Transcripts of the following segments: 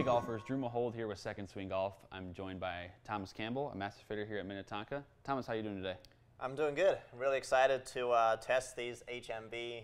Hey golfers, Drew Mahowald here with Second Swing Golf. I'm joined by Thomas Campbell, a master fitter here at Minnetonka. Thomas, how are you doing today? I'm doing good. I'm really excited to uh, test these HMB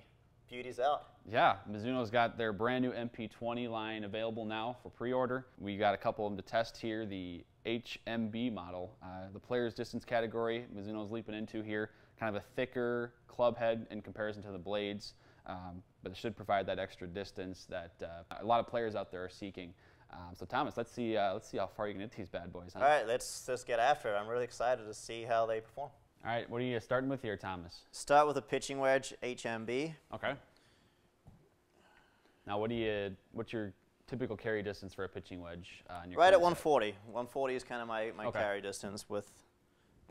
beauties out. Yeah, Mizuno's got their brand new MP20 line available now for pre-order. We got a couple of them to test here. The HMB model, uh, the player's distance category, Mizuno's leaping into here. Kind of a thicker club head in comparison to the blades, um, but it should provide that extra distance that uh, a lot of players out there are seeking. Um, so Thomas, let's see, uh, let's see how far you can hit these bad boys. Huh? All right, let's just get after it. I'm really excited to see how they perform. All right, what are you starting with here, Thomas? Start with a pitching wedge, HMB. Okay. Now, what do you? What's your typical carry distance for a pitching wedge? Uh, Right at current set? 140. 140 is kind of my, my Okay. carry distance with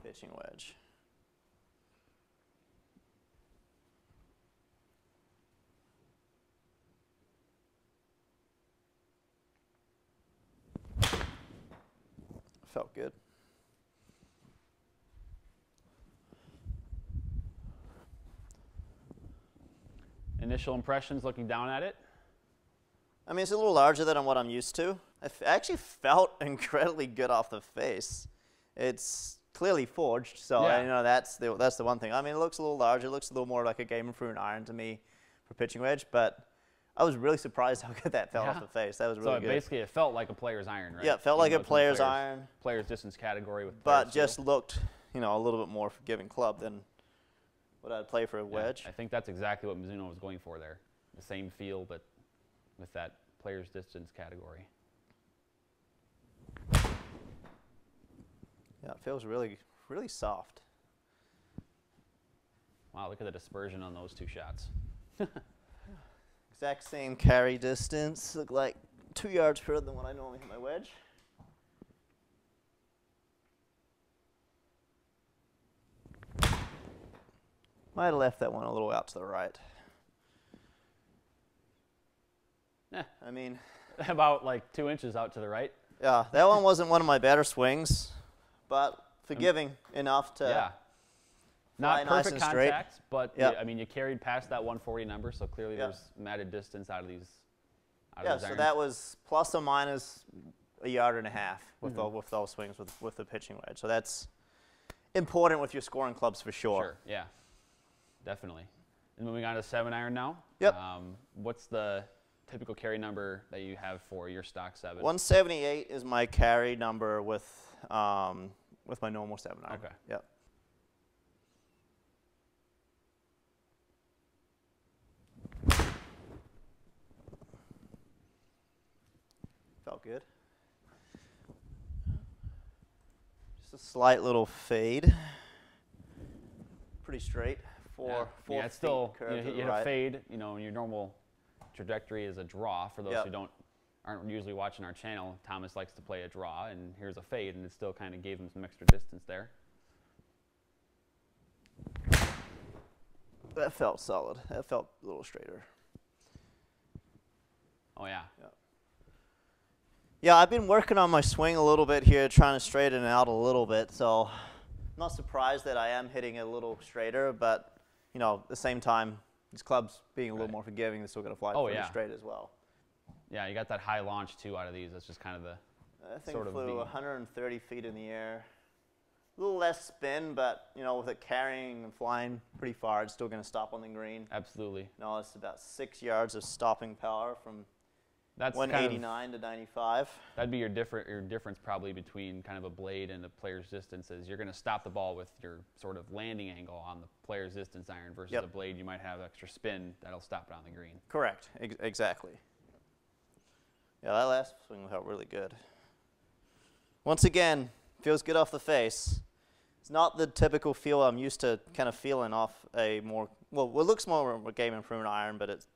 pitching wedge. Felt good. Initial impressions, looking down at it. I mean, it's a little larger than what I'm used to. I actually felt incredibly good off the face. It's clearly forged, so Yeah. I you know that's the that's the one thing. I mean, it looks a little larger. It looks a little more like a game improvement iron to me for pitching wedge, but I was really surprised how good that felt Yeah. off the face. That was really it good. basically, it felt like a player's iron, right? Yeah, it felt Even like a the player's iron. Player's distance category with. but player's just looked, you know, a little bit more forgiving club than what I'd play for a Yeah, wedge. I think that's exactly what Mizuno was going for there. The same feel, but with that player's distance category. Yeah, it feels really, really soft. Wow, look at the dispersion on those two shots. Exact same carry distance. Look like two yards further than what I normally hit my wedge. Might have left that one a little out to the right. Yeah. I mean, about like two inches out to the right. yeah, that one wasn't one of my better swings, but forgiving enough to. yeah. Not nice perfect and straight. contact, but Yeah. you- I mean, you carried past that 140 number, so clearly Yeah. there's matted distance out of these. Out Yeah, of so irons. that was plus or minus a yard and a half with, Mhm. tho- with those swings with, with the pitching wedge. So that's important with your scoring clubs for sure. Sure, yeah, definitely. And moving on to seven iron now. Yep. Um, what's the typical carry number that you have for your stock seven? 178 is my carry number with um, with my normal seven iron. Okay. Yep. Good. Just a slight little fade. Pretty straight. Four, yeah. four yeah, it's still you, to you hit right. a fade. You know, your normal trajectory is a draw. For those Yep. who don't aren't usually watching our channel, Thomas likes to play a draw, and here's a fade, and it still kind of gave him some extra distance there. That felt solid. That felt a little straighter. Oh yeah, Yeah, I've been working on my swing a little bit here, trying to straighten it out a little bit. So, I'm not surprised that I am hitting it a little straighter, but you know, at the same time, these clubs being a little Right. more forgiving, they're still going to fly Oh, pretty yeah. straight as well. yeah. You got that high launch too out of these. That's just kind of the I think Sort flew the- 130 feet in the air. A little less spin, but you know, with it carrying and flying pretty far, it's still going to stop on the green. absolutely. No, it's about six yards of stopping power from That's kind of 189 to 95. That'd be your different your difference probably between kind of a blade and a player's distance is you're going to stop the ball with your sort of landing angle on the player's distance iron versus Yep. a blade you might have extra spin that'll stop it on the green. Correct. Ex- exactly. Yeah, that last swing felt really good. Once again, feels good off the face. It's not the typical feel I'm used to kind of feeling off a more, well, it looks more of a game improvement iron, but it's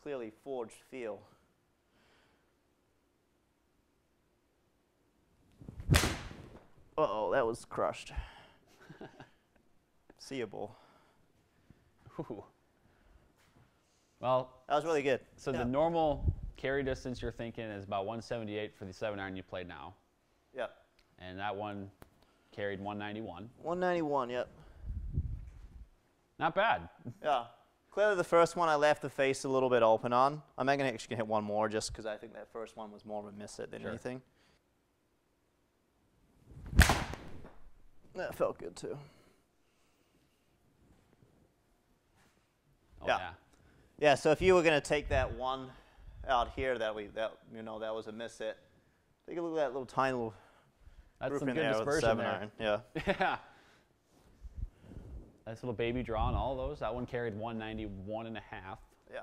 clearly forged feel. Uh-oh, that was crushed. Seeable. Whew. Well, That was really good. so Yeah. the normal carry distance you're thinking is about 178 for the seven iron you played now, Yep. and that one carried 191. 191, yep. Not bad. Yeah. Clearly, the first one I left the face a little bit open on. I'm actually gonna hit one more just because I think that first one was more of a miss it than Sure. anything. That felt good too. Oh Yeah. yeah. Yeah, so if you were gonna take that one out here that we that you know that was a miss it, take a look at that little tiny little That's group some in good there dispersion seven there. iron. Yeah. Yeah. Nice little baby draw on all those. That one carried 191 and a half. Yeah.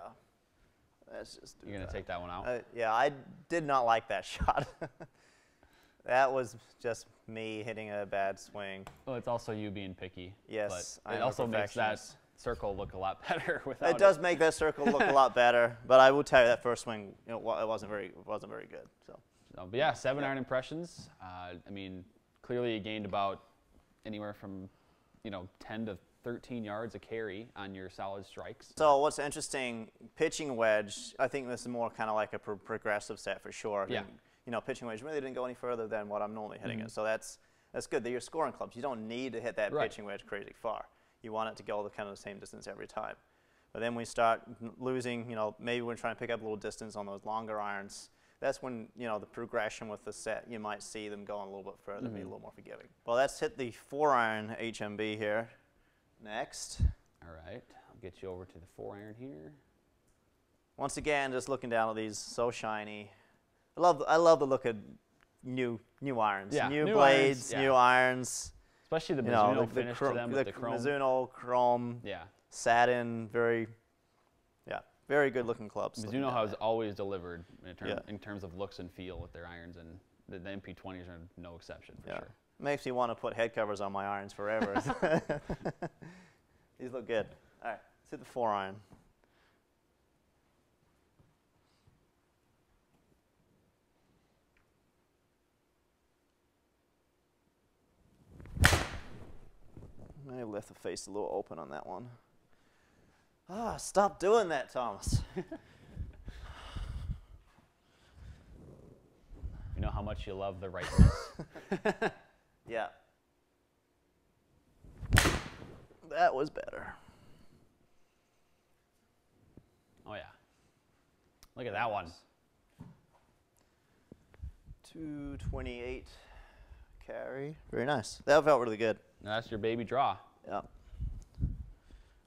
Let's just You're gonna take that one out. Uh, yeah, I did not like that shot. That was just me hitting a bad swing. well, it's also you being picky. Yes, but it also makes that circle look a lot better without It does make that circle look a lot better, but I will tell you that first swing, you know, it wasn't very, it wasn't very good. So So, but yeah, seven Yeah. iron impressions. Uh, I mean, clearly you gained about anywhere from, you know, 10 to 13 yards a carry on your solid strikes. So what's interesting, pitching wedge, I think this is more kind of like a pro- progressive set for sure. Yeah. You know, pitching wedge really didn't go any further than what I'm normally hitting Mhm. it. So that's that's good. That you're scoring clubs. You don't need to hit that Right. pitching wedge crazy far. You want it to go the kind of the same distance every time. But then we start losing, you know, maybe we're trying to pick up a little distance on those longer irons. That's when, you know, the progression with the set, you might see them going a little bit further, be a Mhm. little more forgiving. Well, let's hit the four iron HMB here next. All right, I'll get you over to the four iron here. Once again, just looking down at these, so shiny. I love, I love the look of new, new irons, Yeah, new, new blades, irons, new irons. Especially the You Mizuno know, the, finish to them the, with the chrome. Mizuno chrome, Yeah, satin, very, yeah, very good looking clubs. Mizuno has always delivered in, term, Yeah. in terms of looks and feel with their irons, and the, the MP20s are no exception for Yeah. sure. Makes me want to put head covers on my irons forever. These look good. All right, let's hit the four iron. Maybe left the face a little open on that one. Ah, stop doing that, Thomas. You know how much you love the rightness. Yeah. That was better. oh yeah. Look at that one. 228 carry. Very nice. That felt really good. Now that's your baby draw. Yeah.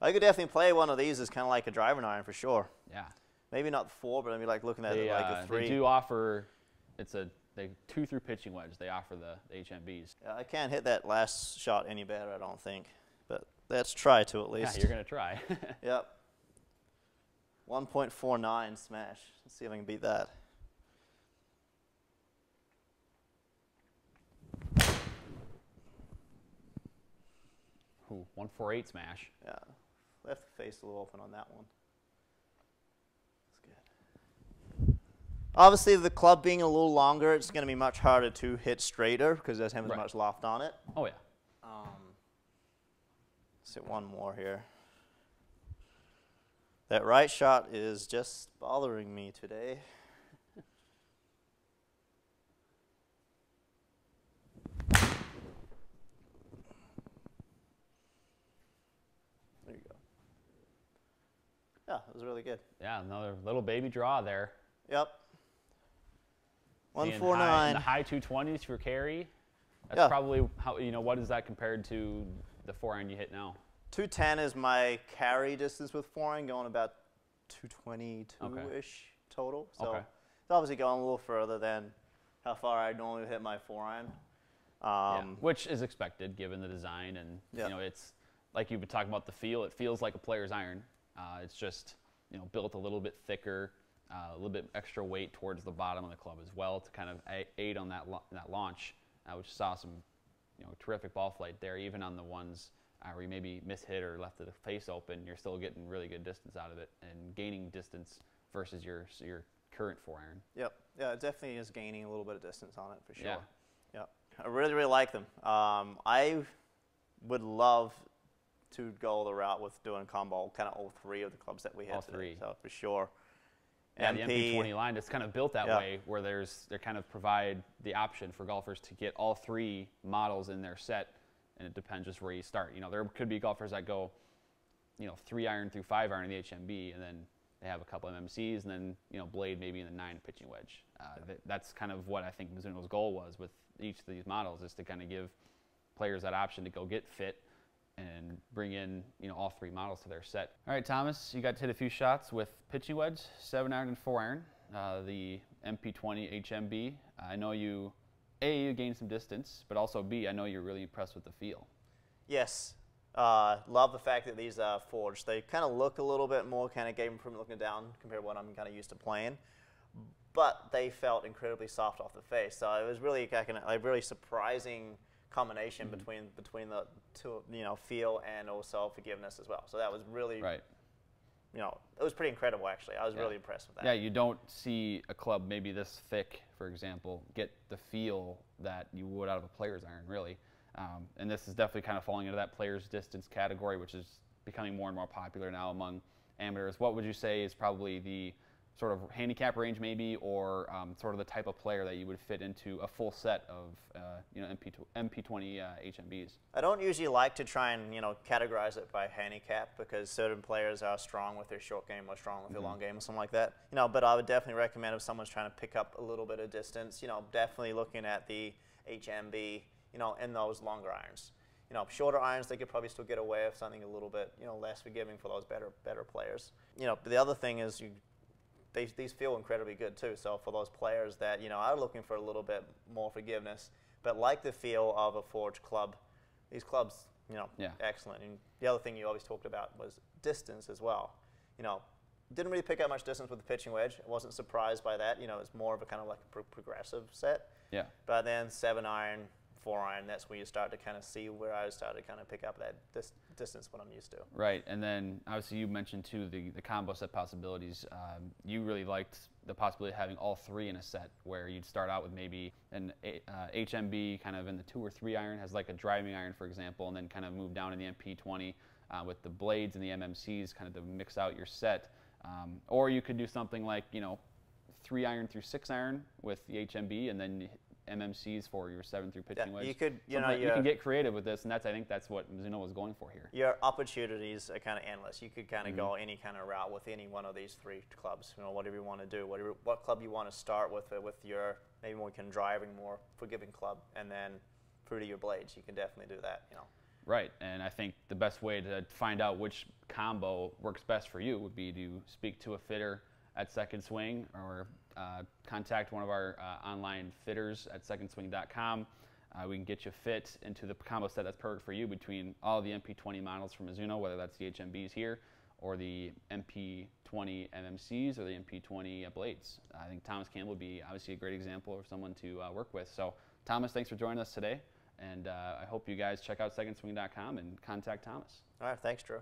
I could definitely play one of these as kind of like a driving iron for sure. Yeah. Maybe not the four, but maybe like looking at They, it like uh, a three. they do offer. It's a they two through pitching wedge. They offer the, the HMBs. Yeah, I can't hit that last shot any better, I don't think. But let's try to at least. Yeah, you're gonna try. Yep. 1.49 smash. Let's see if I can beat that. Ooh, one four eight smash. Yeah. Left the face a little open on that one. That's good. Obviously, the club being a little longer, it's going to be much harder to hit straighter because it doesn't have as Right. much loft on it. Oh yeah. Um, let's hit one more here. That right shot is just bothering me today. Yeah, it was really good. Yeah, another little baby draw there. Yep. One four high- nine. The high 220s for carry. That's Yeah. probably how you know what is that compared to the four iron you hit now? 210 is my carry distance with four iron, going about 222-ish total. So Okay. it's obviously going a little further than how far I normally hit my forehand. yeah. Um, Which is expected given the design and Yeah. you know it's like you've been talking about the feel. It feels like a player's iron. Uh, it's just you know built a little bit thicker, uh, a little bit extra weight towards the bottom of the club as well to kind of aid on that that launch. Uh, which saw some you know terrific ball flight there, even on the ones uh, where you maybe mishit or left the face open. You're still getting really good distance out of it and gaining distance versus your your current four iron. Yep. Yeah, it definitely is gaining a little bit of distance on it for sure. Yeah. Yep. I really, really like them. Um, I would love to go the route with doing combo kind of all three of the clubs that we had All today. three. So for sure. Yeah, the MP20 line is kind of built that Yeah. way, where there's they kind of provide the option for golfers to get all three models in their set, and it depends just where you start. You know, there could be golfers that go you know, three iron through five iron in the HMB, and then they have a couple of MMCs, and then you know, blade maybe in the nine pitching wedge. Uh, that, that's kind of what I think Mizuno's goal was with each of these models, is to kind of give players that option to go get fit and bring in you know all three models to their set. All right, Thomas, you got to hit a few shots with pitching wedge, seven iron and four iron, uh, the MP20 HMB. I know you, a you gained some distance, but also b I know you're really impressed with the feel. Yes, uh, love the fact that these are forged. They kind of look a little bit more kind of game improvement looking down compared to what I'm kind of used to playing, but they felt incredibly soft off the face. So it was really like a really surprising combination mm-hmm. between between the two, you know, feel and also forgiveness as well. So that was really right. You know, it was pretty incredible actually. I was yeah. really impressed with that. Yeah, you don't see a club maybe this thick, for example, get the feel that you would out of a player's iron, really. Um, and this is definitely kind of falling into that player's distance category, which is becoming more and more popular now among amateurs. What would you say is probably the sort of handicap range maybe, or um, sort of the type of player that you would fit into a full set of uh, you know MP MP20 uh, HMBs? I don't usually like to try and you know categorize it by handicap because certain players are strong with their short game or strong with their mm-hmm. long game or something like that. You know, but I would definitely recommend if someone's trying to pick up a little bit of distance, you know, definitely looking at the HMB, you know, in those longer irons. You know, shorter irons, they could probably still get away with something a little bit, you know, less forgiving for those better better players. You know, the other thing is you they, these feel incredibly good too. So for those players that you know are looking for a little bit more forgiveness, but like the feel of a forged club, these clubs, you know, yeah. excellent. And the other thing you always talked about was distance as well. You know, didn't really pick up much distance with the pitching wedge. I wasn't surprised by that. You know, it's more of a kind of like a pro progressive set. Yeah. But then seven iron, four iron, that's where you start to kind of see where I started to kind of pick up that dis distance what I'm used to. Right, and then obviously you mentioned too the, the combo set possibilities. Um, you really liked the possibility of having all three in a set where you'd start out with maybe an uh, HMB kind of in the two or three iron, has like a driving iron for example, and then kind of move down in the MP20 uh, with the blades and the MMCs kind of to mix out your set. Um, or you could do something like, you know, three iron through six iron with the HMB and then MMCs for your seven through pitching yeah, wedge. You could, you know, you can get creative with this, and that's I think that's what Mizuno was going for here. Your opportunities are kind of endless. You could kind of mm -hmm. go any kind of route with any one of these three clubs. You know, whatever you want to do, whatever what club you want to start with, uh, with your maybe more can driving, more forgiving club, and then through to your blades, you can definitely do that. You know. Right, and I think the best way to find out which combo works best for you would be to speak to a fitter at Second Swing or uh, contact one of our uh, online fitters at secondswing.com. Uh, we can get you fit into the combo set that's perfect for you between all the MP20 models from Mizuno, whether that's the HMBs here or the MP20 MMCs or the MP20 blades. I think Thomas Campbell would be obviously a great example of someone to uh, work with. So, Thomas, thanks for joining us today. And uh, I hope you guys check out secondswing.com and contact Thomas. All right, thanks, Drew.